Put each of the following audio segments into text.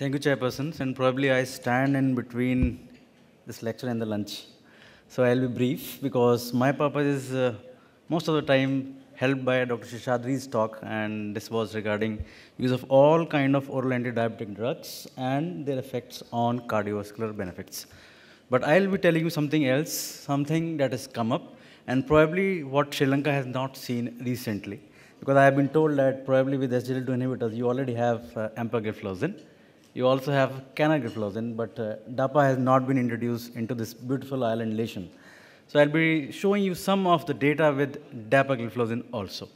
Thank you, Chairpersons. And probably I stand in between this lecture and the lunch. So I'll be brief because my purpose is uh, most of the time helped by Dr. Seshadri's talk, and this was regarding use of all kind of oral anti-diabetic drugs and their effects on cardiovascular benefits. But I'll be telling you something else, something that has come up, and probably what Sri Lanka has not seen recently. Because I have been told that probably with SGLT2 inhibitors, you already have uh, empagliflozin. You also have canagliflozin, but uh, DAPA has not been introduced into this beautiful island nation. So I'll be showing you some of the data with dapagliflozin also.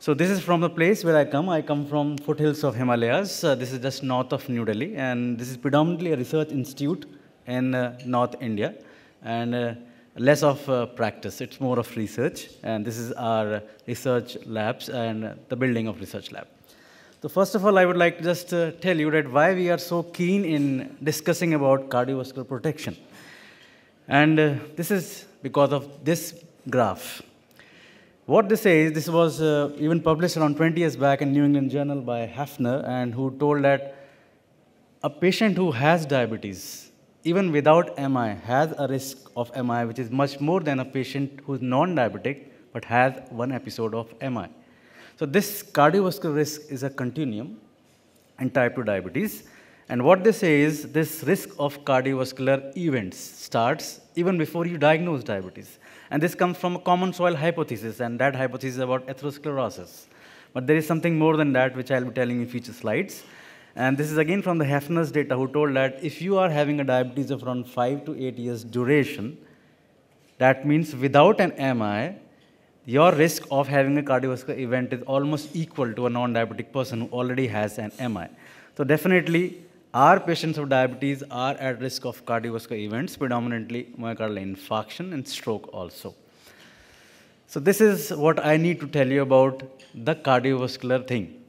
So this is from the place where I come. I come from foothills of Himalayas. Uh, this is just north of New Delhi, and this is predominantly a research institute in uh, North India, and uh, less of practice. It's more of research, and this is our research labs and the building of research lab. So first of all, I would like to just uh, tell you that why we are so keen in discussing about cardiovascular protection. And uh, this is because of this graph. What this says, this was uh, even published around 20 years back in New England Journal by Haffner, and who told that a patient who has diabetes, even without MI, has a risk of MI which is much more than a patient who is non-diabetic but has one episode of MI. So this cardiovascular risk is a continuum in type 2 diabetes. And what they say is this risk of cardiovascular events starts even before you diagnose diabetes. And this comes from a common soil hypothesis, and that hypothesis is about atherosclerosis. But there is something more than that, which I'll be telling in future slides. And this is again from the Haffner's data, who told that if you are having a diabetes of around 5 to 8 years duration, that means without an MI, your risk of having a cardiovascular event is almost equal to a non-diabetic person who already has an MI. So definitely, our patients with diabetes are at risk of cardiovascular events, predominantly myocardial infarction and stroke also. So this is what I need to tell you about the cardiovascular thing.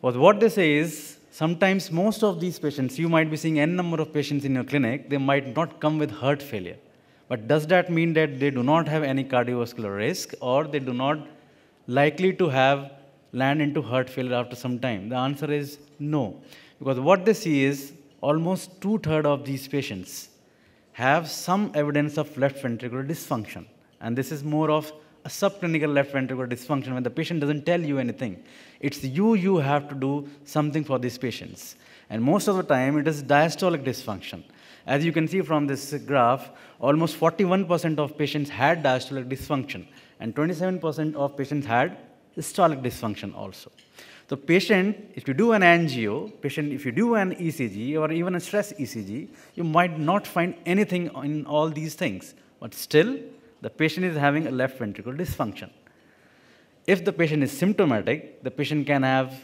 But what they say is, sometimes most of these patients, you might be seeing n number of patients in your clinic, they might not come with heart failure. But does that mean that they do not have any cardiovascular risk or they do not likely to have land into heart failure after some time? The answer is no. Because what they see is almost two-thirds of these patients have some evidence of left ventricular dysfunction. And this is more of a subclinical left ventricular dysfunction when the patient doesn't tell you anything. It's you, you have to do something for these patients. And most of the time, it is diastolic dysfunction. As you can see from this graph, almost 41% of patients had diastolic dysfunction, and 27% of patients had systolic dysfunction also. So patient, if you do an angio, patient, if you do an ECG or even a stress ECG, you might not find anything in all these things. But still, the patient is having a left ventricular dysfunction. If the patient is symptomatic, the patient can have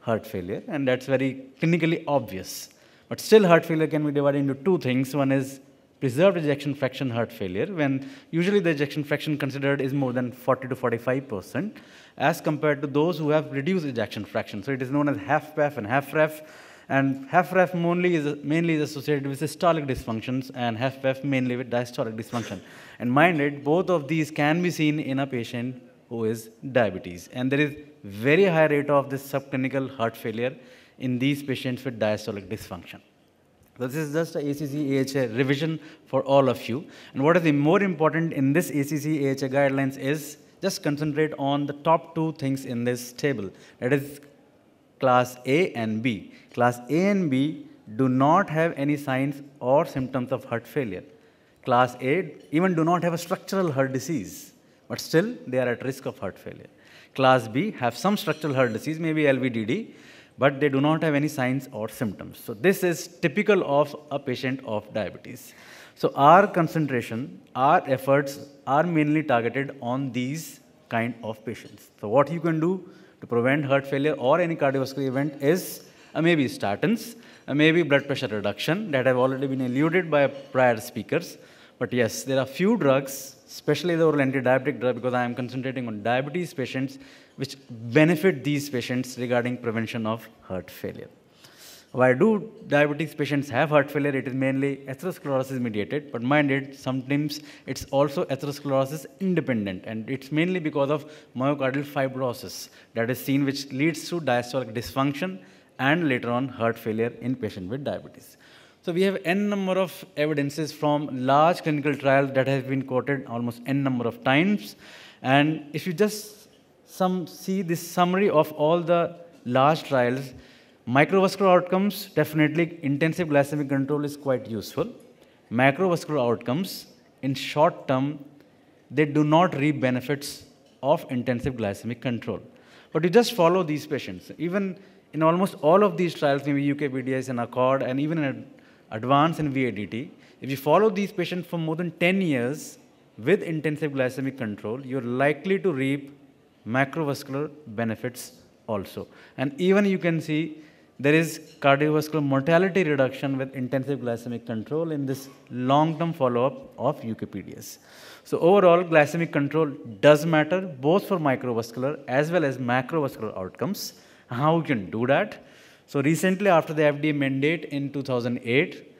heart failure, and that's very clinically obvious. But still, heart failure can be divided into two things. One is preserved ejection fraction heart failure, when usually the ejection fraction considered is more than 40 to 45 percent, as compared to those who have reduced ejection fraction. So it is known as HFpEF and HFrEF. And HFrEF mainly is, mainly is associated with systolic dysfunctions and HFpEF mainly with diastolic dysfunction. And mind it, both of these can be seen in a patient who is diabetes. And there is very high rate of this subclinical heart failure in these patients with diastolic dysfunction. So this is just a ACC AHA revision for all of you. And what is the more important in this ACC AHA guidelines is just concentrate on the top two things in this table. That is class A and B. Class A and B do not have any signs or symptoms of heart failure. Class A even do not have a structural heart disease, but still they are at risk of heart failure. Class B have some structural heart disease, maybe LVDD, but they do not have any signs or symptoms. So this is typical of a patient of diabetes. So our concentration, our efforts are mainly targeted on these kind of patients. So what you can do to prevent heart failure or any cardiovascular event is uh, maybe statins, uh, maybe blood pressure reduction that have already been alluded by prior speakers. But yes, there are few drugs, especially the oral anti-diabetic drug, because I am concentrating on diabetes patients, which benefit these patients regarding prevention of heart failure. Why do diabetes patients have heart failure? It is mainly atherosclerosis mediated, but mind it, sometimes it's also atherosclerosis independent, and it's mainly because of myocardial fibrosis that is seen, which leads to diastolic dysfunction and later on heart failure in patient with diabetes. So we have n number of evidences from large clinical trials that have been quoted almost n number of times. And if you just some see this summary of all the large trials, microvascular outcomes, definitely intensive glycemic control is quite useful. Macrovascular outcomes, in short term, they do not reap benefits of intensive glycemic control. But you just follow these patients. Even in almost all of these trials, maybe UKPDS and ACCORD, and even in advance in VADT, if you follow these patients for more than 10 years with intensive glycemic control, you're likely to reap macrovascular benefits also. And even you can see there is cardiovascular mortality reduction with intensive glycemic control in this long-term follow-up of UKPDS. So overall, glycemic control does matter both for microvascular as well as macrovascular outcomes. How you can do that? So recently, after the FDA mandate in 2008,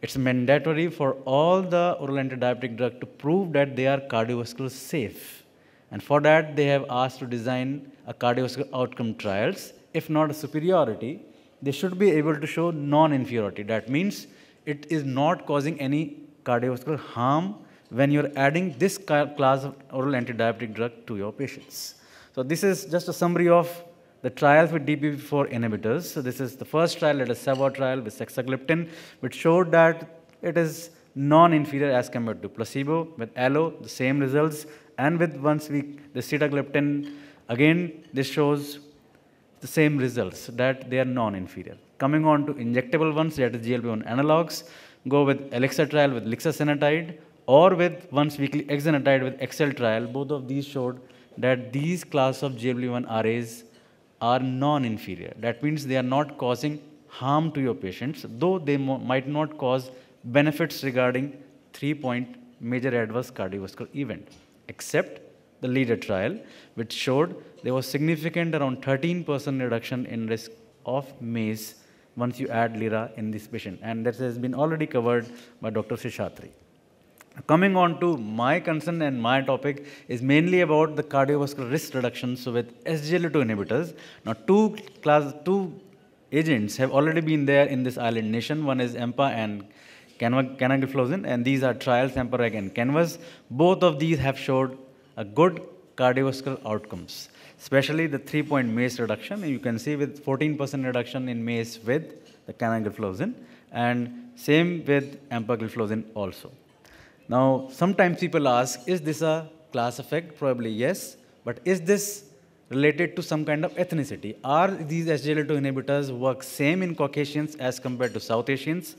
it's mandatory for all the oral antidiabetic drug to prove that they are cardiovascular safe. And for that, they have asked to design a cardiovascular outcome trials. If not a superiority, they should be able to show non-inferiority. That means it is not causing any cardiovascular harm when you're adding this class of oral antidiabetic drug to your patients. So this is just a summary of the trials with DPP-4 inhibitors. So this is the first trial, it is SAVOR trial with saxagliptin, which showed that it is non-inferior as compared to placebo. With ALLO, the same results. And with once week, the sitagliptin, again, this shows the same results, that they are non-inferior. Coming on to injectable ones, that is GLP-1 analogs, go with ELIXA trial with lixisenatide or with once weekly exenatide with EXSCEL trial, both of these showed that these class of GLP-1 RAs are non-inferior. That means they are not causing harm to your patients, though they might not cause benefits regarding three-point major adverse cardiovascular event, except the LEADER trial, which showed there was significant around 13% reduction in risk of MACE once you add LIRA in this patient. And that has been already covered by Dr. Seshadri. Coming on to my concern and my topic is mainly about the cardiovascular risk reduction. So with SGLT2 inhibitors, now two class two agents have already been there in this island nation. One is EMPA and canagliflozin, and these are trials, EMPA-REG and CANVAS. Both of these have showed a good cardiovascular outcomes, especially the three-point MACE reduction. You can see with 14% reduction in MACE with the canagliflozin, and same with empagliflozin also. Now, sometimes people ask, is this a class effect? Probably yes. But is this related to some kind of ethnicity? Are these SGLT2 inhibitors work same in Caucasians as compared to South Asians?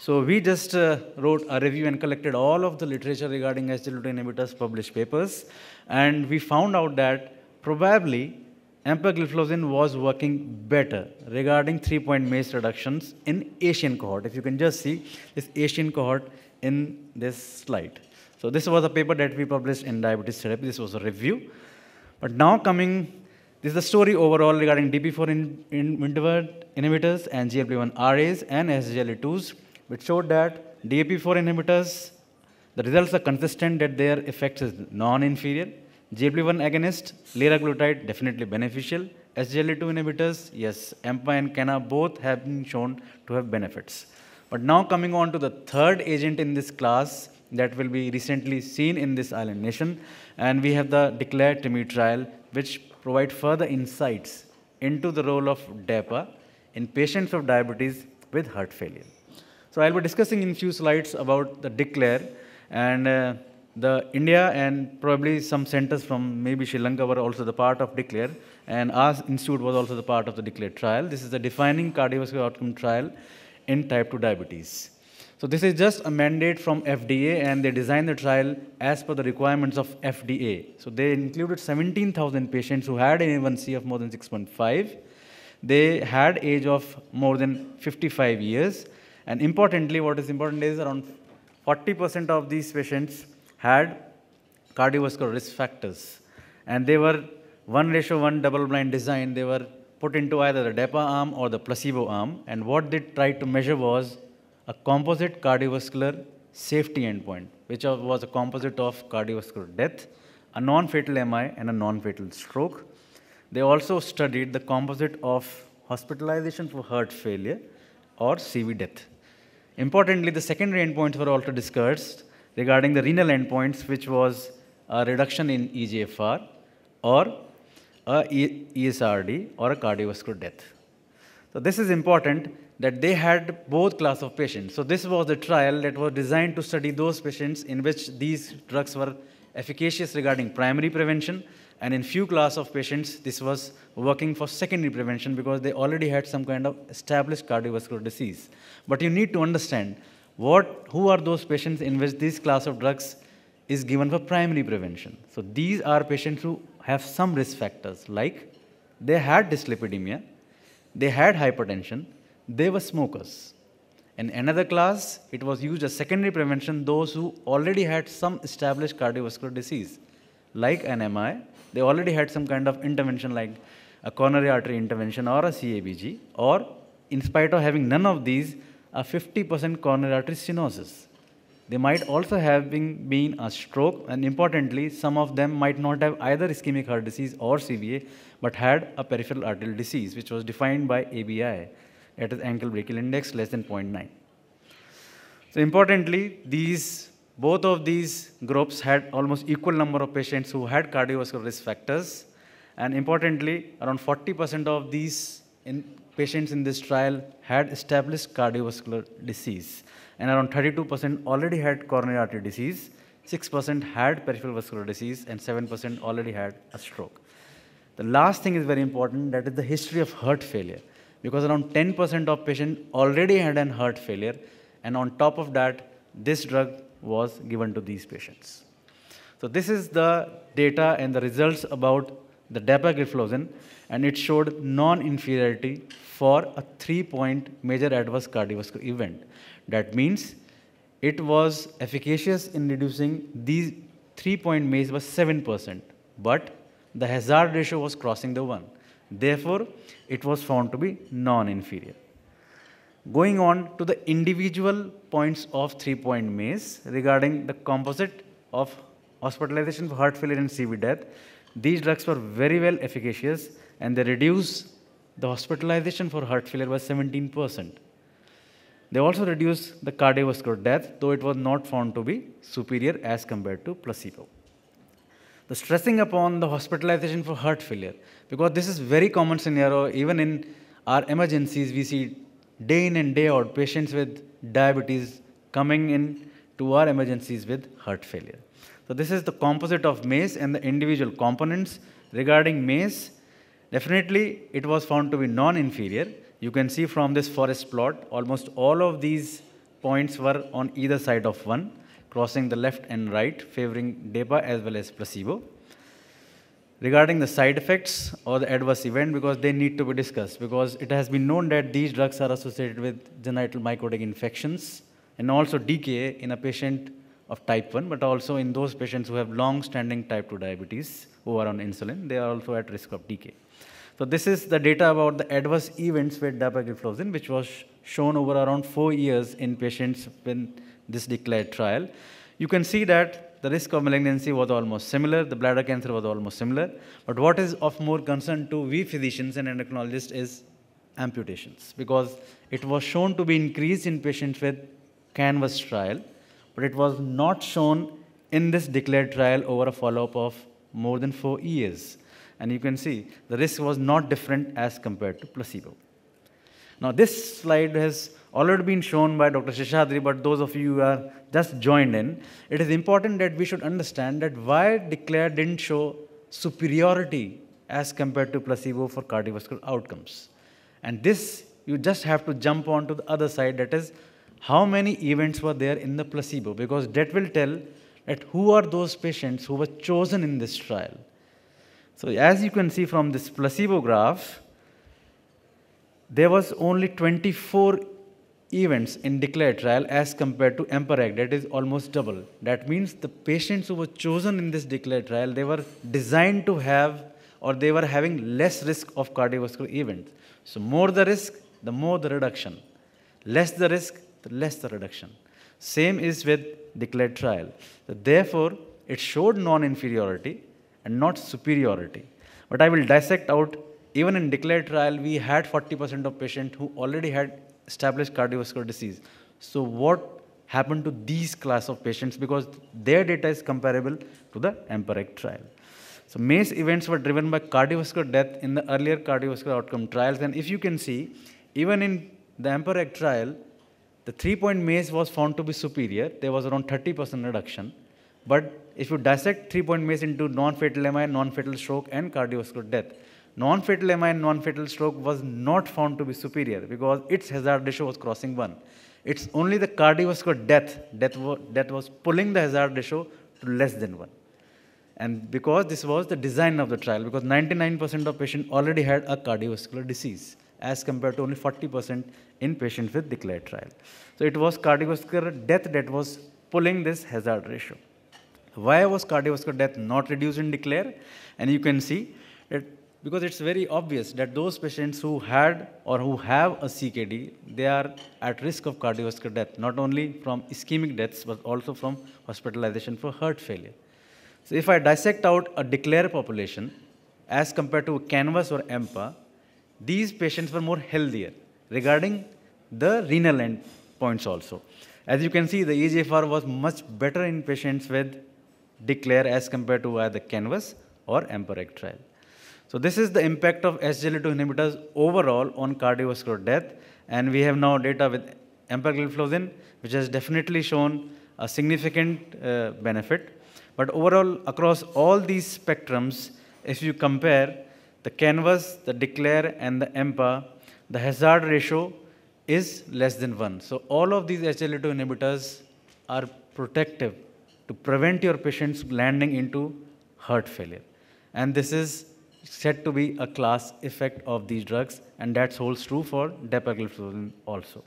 So we just uh, wrote a review and collected all of the literature regarding SGLT2 inhibitors published papers. And we found out that probably empagliflozin was working better regarding three-point MACE reductions in Asian cohort. If you can just see this Asian cohort in this slide. So this was a paper that we published in Diabetes Therapy. This was a review. But now coming, this is the story overall regarding DP4 in, in inhibitors and GLP-1 RAs and SGLT2s, which showed that DAP4 inhibitors, the results are consistent that their effect is non-inferior. GLP-1 agonist, liraglutide, definitely beneficial. SGLT2 inhibitors, yes, EMPA and CANA both have been shown to have benefits. But now coming on to the third agent in this class that will be recently seen in this island nation, and we have the DECLARE trial, which provide further insights into the role of DAPA in patients of diabetes with heart failure. So I'll be discussing in few slides about the DECLARE and uh, the India and probably some centers from maybe Sri Lanka were also the part of DECLARE and our institute was also the part of the DECLARE trial. This is the defining cardiovascular outcome trial in type 2 diabetes. So this is just a mandate from FDA and they designed the trial as per the requirements of FDA. So they included 17,000 patients who had an A1C of more than 6.5. They had age of more than 55 years. And importantly, what is important is around 40% of these patients had cardiovascular risk factors. And they were one ratio one double blind design. They were put into either the DAPA arm or the placebo arm. And what they tried to measure was a composite cardiovascular safety endpoint, which was a composite of cardiovascular death, a non-fatal MI, and a non-fatal stroke. They also studied the composite of hospitalization for heart failure or CV death. Importantly, the secondary endpoints were also discussed regarding the renal endpoints, which was a reduction in EGFR or a ESRD or a cardiovascular death. So this is important that they had both class of patients. So this was the trial that was designed to study those patients in which these drugs were efficacious regarding primary prevention and in few class of patients this was working for secondary prevention because they already had some kind of established cardiovascular disease. But you need to understand what, who are those patients in which this class of drugs is given for primary prevention. So these are patients who have some risk factors like they had dyslipidemia, they had hypertension, they were smokers. In another class, it was used as secondary prevention those who already had some established cardiovascular disease, like an MI. They already had some kind of intervention like a coronary artery intervention or a CABG, or in spite of having none of these, a 50% coronary artery stenosis. They might also have been, a stroke, and importantly, some of them might not have either ischemic heart disease or CVA, but had a peripheral arterial disease, which was defined by ABI, that is ankle brachial index less than 0.9. So importantly, these both of these groups had almost equal number of patients who had cardiovascular risk factors, and importantly, around 40% of these in patients in this trial had established cardiovascular disease and around 32% already had coronary artery disease, 6% had peripheral vascular disease, and 7% already had a stroke. The last thing is very important, that is the history of heart failure, because around 10% of patients already had an heart failure, and on top of that, this drug was given to these patients. So this is the data and the results about the dapagliflozin, and it showed non-inferiority for a three-point major adverse cardiovascular event. That means it was efficacious in reducing these three-point MACE by 7%, but the hazard ratio was crossing the 1. Therefore, it was found to be non-inferior. Going on to the individual points of three-point MACE regarding the composite of hospitalization for heart failure and CV death, these drugs were very well efficacious and they reduce the hospitalization for heart failure by 17 percent. They also reduced the cardiovascular death, though it was not found to be superior as compared to placebo. The stressing upon the hospitalization for heart failure, because this is very common scenario, even in our emergencies, we see day in and day out patients with diabetes coming in to our emergencies with heart failure. So this is the composite of MACE and the individual components. Regarding MACE, definitely it was found to be non-inferior, you can see from this forest plot, almost all of these points were on either side of 1, crossing the left and right, favoring DAPA as well as placebo. Regarding the side effects or the adverse event, because they need to be discussed, because it has been known that these drugs are associated with genital mycotic infections and also DKA in a patient of type 1, but also in those patients who have long-standing type 2 diabetes who are on insulin, they are also at risk of DKA. So this is the data about the adverse events with dapagliflozin, which was shown over around four years in patients in this DECLARE trial. You can see that the risk of malignancy was almost similar, the bladder cancer was almost similar, but what is of more concern to we physicians and endocrinologists is amputations, because it was shown to be increased in patients with CANVAS trial, but it was not shown in this DECLARE trial over a follow-up of more than four years. And you can see the risk was not different as compared to placebo. Now, this slide has already been shown by Dr. Seshadri, but those of you who are just joined in, it is important that we should understand that why Declare didn't show superiority as compared to placebo for cardiovascular outcomes. And this, you just have to jump on to the other side, that is, how many events were there in the placebo, because that will tell that who are those patients who were chosen in this trial. So as you can see from this placebo graph, there was only 24 events in DECLARE trial as compared to EMPA-REG, that is almost double. That means the patients who were chosen in this DECLARE trial, they were designed to have or they were having less risk of cardiovascular events. So more the risk, the more the reduction. Less the risk, the less the reduction. Same is with DECLARE trial. So therefore, it showed non-inferiority, and not superiority. But I will dissect out even in DECLARE trial, we had 40% of patients who already had established cardiovascular disease. So what happened to these class of patients because their data is comparable to the EMPA-REG trial. So MACE events were driven by cardiovascular death in the earlier cardiovascular outcome trials. And if you can see, even in the EMPA-REG trial, the three-point MACE was found to be superior. There was around 30% reduction. But if you dissect three-point MACE into non-fatal MI, non-fatal stroke, and cardiovascular death, non-fatal MI and non-fatal stroke was not found to be superior because its hazard ratio was crossing 1. It's only the cardiovascular death that, that was pulling the hazard ratio to less than 1. And because this was the design of the trial, because 99% of patients already had a cardiovascular disease, as compared to only 40% in patients with DECLARE trial. So it was cardiovascular death that was pulling this hazard ratio. Why was cardiovascular death not reduced in DECLARE? And you can see that because it's very obvious that those patients who had or who have a CKD, they are at risk of cardiovascular death, not only from ischemic deaths, but also from hospitalization for heart failure. So if I dissect out a DECLARE population as compared to CANVAS or EMPA, these patients were more healthier regarding the renal endpoints also. As you can see, the eGFR was much better in patients with DECLARE as compared to either CANVAS or EMPA-REG trial. So this is the impact of SGLT2 inhibitors overall on cardiovascular death. And we have now data with empirical empagliflozin, which has definitely shown a significant uh, benefit. But overall, across all these spectrums, if you compare the CANVAS, the DECLARE, and the EMPA, the hazard ratio is less than 1. So all of these SGLT2 inhibitors are protective to prevent your patients landing into heart failure. And this is said to be a class effect of these drugs, and that holds true for dapagliflozin also.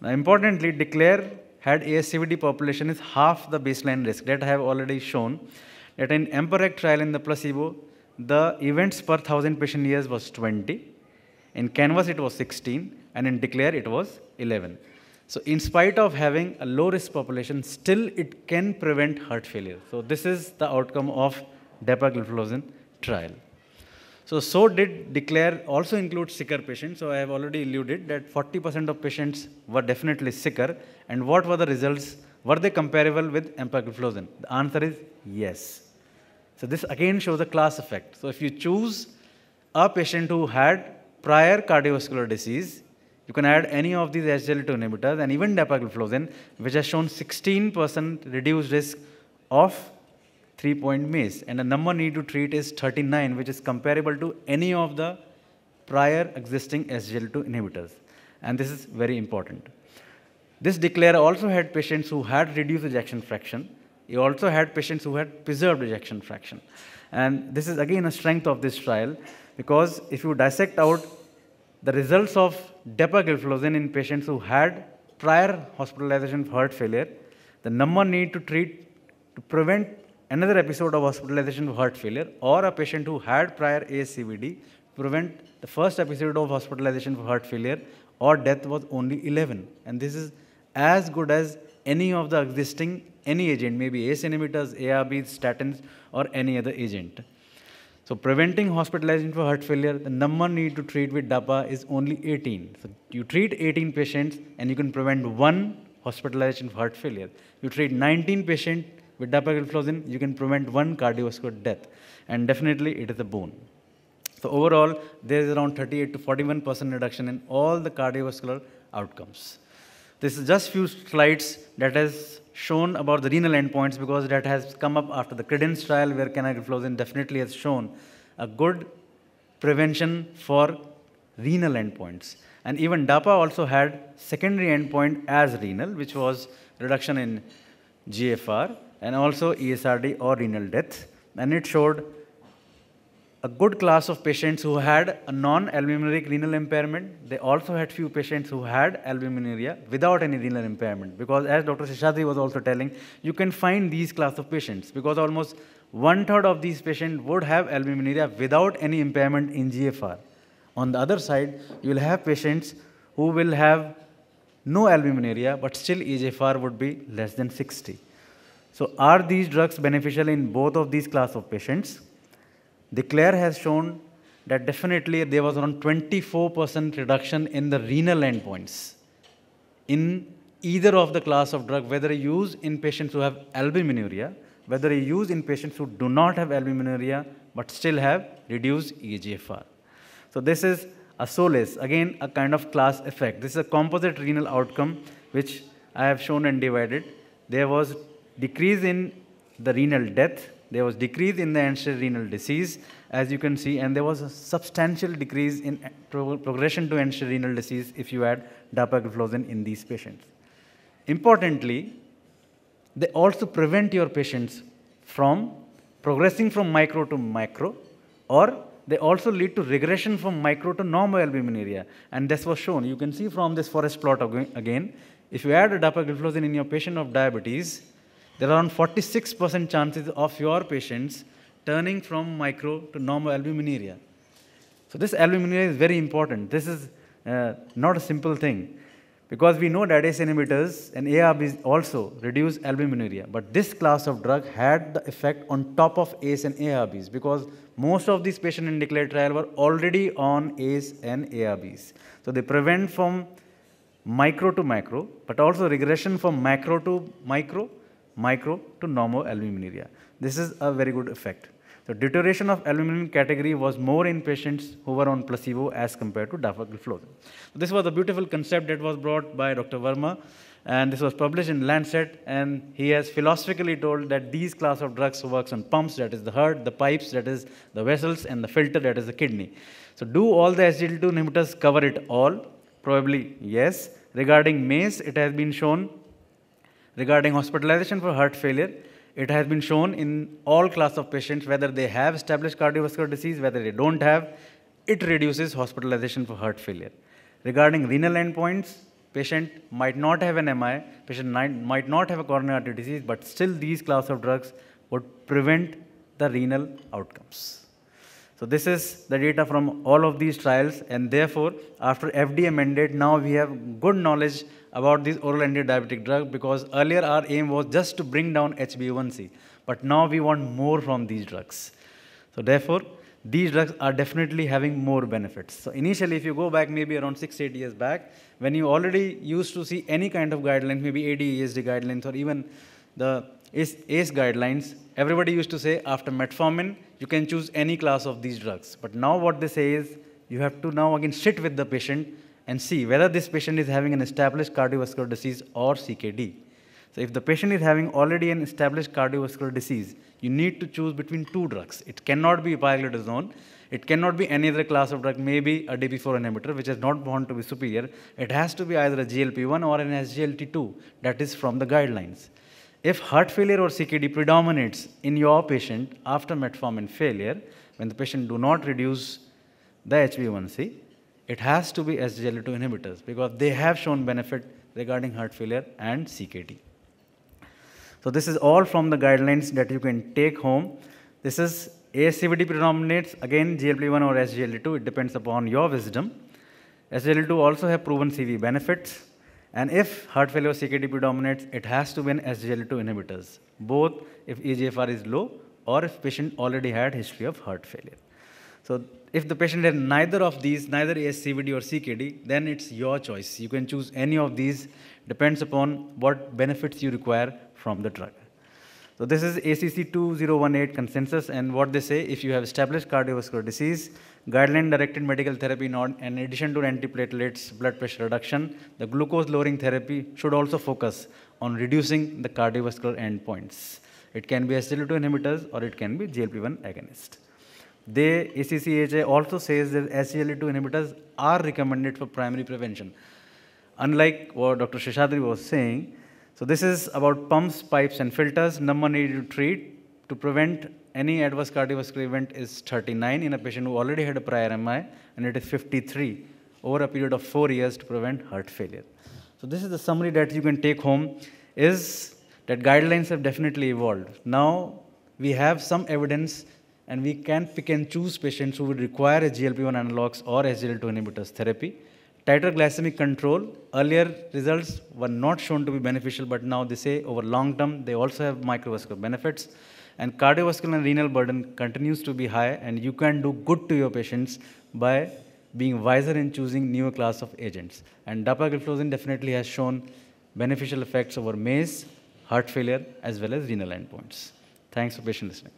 Now, importantly, DECLARE had ASCVD population is half the baseline risk that I have already shown. That in EMPA-REG trial in the placebo, the events per thousand patient years was 20. In CANVAS, it was 16, and in DECLARE, it was 11. So in spite of having a low risk population, still it can prevent heart failure. So this is the outcome of dapagliflozin trial. So, so did DECLARE also include sicker patients. So I have already alluded that 40% of patients were definitely sicker. And what were the results? Were they comparable with empagliflozin? The answer is yes. So this again shows a class effect. So if you choose a patient who had prior cardiovascular disease, you can add any of these SGLT2 inhibitors and even dapagliflozin, which has shown 16% reduced risk of three-point MACE. And the number need to treat is 39, which is comparable to any of the prior existing SGLT2 inhibitors. And this is very important. This DECLARE also had patients who had reduced ejection fraction. He also had patients who had preserved ejection fraction. And this is again a strength of this trial because if you dissect out the results of dapagliflozin in patients who had prior hospitalization for heart failure, the number need to treat to prevent another episode of hospitalization for heart failure or a patient who had prior ASCVD prevent the first episode of hospitalization for heart failure or death was only 11. And this is as good as any of the existing, any agent, maybe ACE inhibitors, ARBs, statins, or any other agent. So preventing hospitalization for heart failure, the number need to treat with DAPA is only 18. So you treat 18 patients and you can prevent one hospitalization for heart failure. You treat 19 patients with dapagliflozin, you can prevent one cardiovascular death. And definitely it is a boon. So overall, there is around 38 to 41% reduction in all the cardiovascular outcomes. This is just few slides that has shown about the renal endpoints because that has come up after the CREDENCE trial where canagliflozin definitely has shown a good prevention for renal endpoints. And even DAPA also had secondary endpoint as renal, which was reduction in GFR and also ESRD or renal death. And it showed a good class of patients who had a non-albuminuric renal impairment. They also had few patients who had albuminuria without any renal impairment. Because as Dr. Seshadri was also telling, you can find these class of patients because almost one third of these patients would have albuminuria without any impairment in GFR. On the other side, you will have patients who will have no albuminuria, but still eGFR would be less than 60. So are these drugs beneficial in both of these class of patients? DECLARE has shown that definitely there was around 24% reduction in the renal endpoints in either of the class of drug, whether used in patients who have albuminuria, whether used in patients who do not have albuminuria but still have reduced EGFR. So this is a solace, again a kind of class effect. This is a composite renal outcome which I have shown and divided. There was decrease in the renal death, there was decrease in the renal disease, as you can see, and there was a substantial decrease in pro progression to renal disease if you add dapagliflozin in these patients. Importantly, they also prevent your patients from progressing from micro to macro or they also lead to regression from micro to normal albuminuria. And this was shown. You can see from this forest plot again, if you add dapagliflozin in your patient of diabetes, there are around 46% chances of your patients turning from micro to normal albuminuria. So this albuminuria is very important. This is uh, not a simple thing. Because we know that ACE inhibitors and ARBs also reduce albuminuria. But this class of drug had the effect on top of ACE and ARBs because most of these patients in DECLARE trial were already on ACE and ARBs. So they prevent from micro to macro, but also regression from macro to micro, micro to normal albuminuria. This is a very good effect. The deterioration of albumin category was more in patients who were on placebo as compared to dapagliflozin. This was a beautiful concept that was brought by Dr. Verma, and this was published in Lancet, and he has philosophically told that these class of drugs works on pumps, that is the heart, the pipes, that is the vessels, and the filter, that is the kidney. So do all the SGLT2 inhibitors cover it all? Probably yes. Regarding MACE, it has been shown regarding hospitalization for heart failure, it has been shown in all class of patients, whether they have established cardiovascular disease, whether they don't have, it reduces hospitalization for heart failure. Regarding renal endpoints, patient might not have an MI, patient might not have a coronary artery disease, but still these class of drugs would prevent the renal outcomes. So this is the data from all of these trials and therefore after FDA mandate now we have good knowledge about this oral anti-diabetic drug because earlier our aim was just to bring down HbA1c, but now we want more from these drugs. So therefore, these drugs are definitely having more benefits. So initially, if you go back maybe around six, eight years back, when you already used to see any kind of guidelines, maybe ADA-EASD guidelines or even the ACE, ACE guidelines, everybody used to say after metformin, you can choose any class of these drugs. But now what they say is, you have to now again sit with the patient and see whether this patient is having an established cardiovascular disease or CKD. So if the patient is having already an established cardiovascular disease, you need to choose between two drugs. It cannot be pioglitazone. It cannot be any other class of drug, maybe a DP4 inhibitor, which is not found to be superior. It has to be either a GLP-1 or an SGLT2 that is from the guidelines. If heart failure or CKD predominates in your patient after metformin failure, when the patient do not reduce the HbA1c, it has to be SGLT2 inhibitors because they have shown benefit regarding heart failure and CKD. So this is all from the guidelines that you can take home. This is ASCVD predominates, again GLP-1 or SGLT2, it depends upon your wisdom. SGLT2 also have proven CV benefits. And if heart failure or CKD predominates, it has to be an SGLT2 inhibitors, both if EGFR is low or if patient already had history of heart failure. So if the patient has neither of these, neither ASCVD or CKD, then it's your choice. You can choose any of these, depends upon what benefits you require from the drug. So this is ACC 2018 consensus, and what they say, if you have established cardiovascular disease, guideline-directed medical therapy, not, in addition to antiplatelets, blood pressure reduction, the glucose-lowering therapy should also focus on reducing the cardiovascular endpoints. It can be SGLT2 inhibitors or it can be GLP-1 agonist. They, ACC AHA also says that SGLT2 inhibitors are recommended for primary prevention. Unlike what Dr. Seshadri was saying, so this is about pumps, pipes, and filters. Number needed to treat to prevent any adverse cardiovascular event is 39 in a patient who already had a prior MI, and it is 53 over a period of four years to prevent heart failure. So this is the summary that you can take home is that guidelines have definitely evolved. Now we have some evidence and we can pick and choose patients who would require a GLP-1 analogs or SGLT2 inhibitors therapy. Tighter glycemic control, earlier results were not shown to be beneficial, but now they say over long term, they also have microvascular benefits. And cardiovascular and renal burden continues to be high, and you can do good to your patients by being wiser in choosing newer class of agents. And dapagliflozin definitely has shown beneficial effects over MACE, heart failure, as well as renal endpoints. Thanks for patient listening.